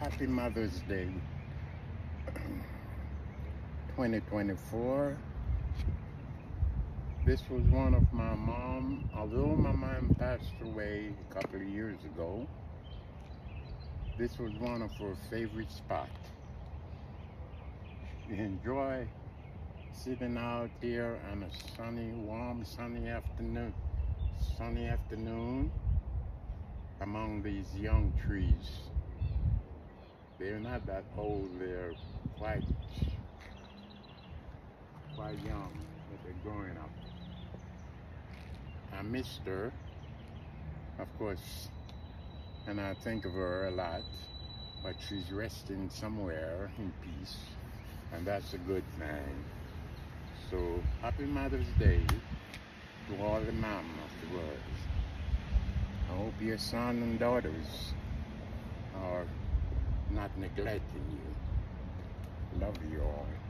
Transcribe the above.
Happy Mother's Day 2024. This was one of my mom, although my mom passed away a couple of years ago, this was one of her favorite spots. Enjoy sitting out here on a sunny, warm, sunny afternoon, sunny afternoon among these young trees. They're not that old, they're quite, quite young, but they're growing up. I missed her, of course, and I think of her a lot, but she's resting somewhere in peace, and that's a good thing. So, happy Mother's Day to all the moms of the world. I hope your son and daughters are not neglecting you. Love you all.